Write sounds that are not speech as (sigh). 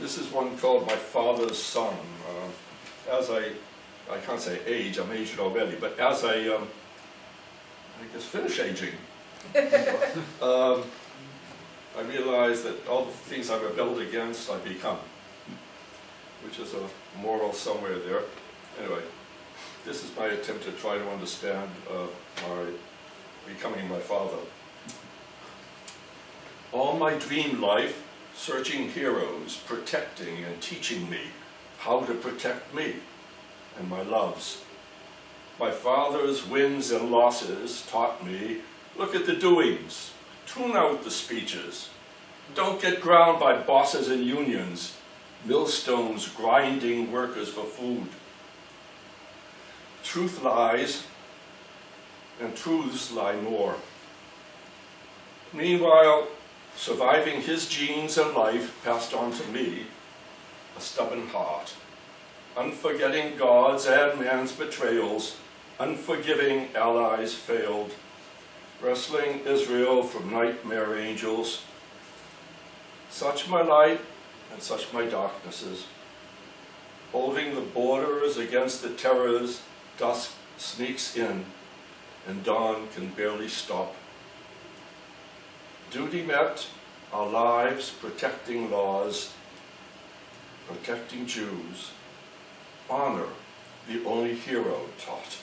This is one called My Father's Son. Uh, as I, I can't say age, I'm aged already, but as I, um, I guess, finish aging, (laughs) um, I realize that all the things I rebelled against, I become, which is a moral somewhere there. Anyway, this is my attempt to try to understand uh, my becoming my father. All my dream life, searching heroes, protecting and teaching me how to protect me and my loves. My father's wins and losses taught me, look at the doings, tune out the speeches. Don't get ground by bosses and unions, millstones grinding workers for food. Truth lies, and truths lie more. Meanwhile, surviving his genes and life passed on to me, a stubborn heart, unforgetting God's and man's betrayals, unforgiving allies failed, wrestling Israel from nightmare angels. Such my light and such my darknesses, holding the borders against the terrors dusk sneaks in and dawn can barely stop. Duty met, our lives protecting laws, protecting Jews, honor the only hero taught.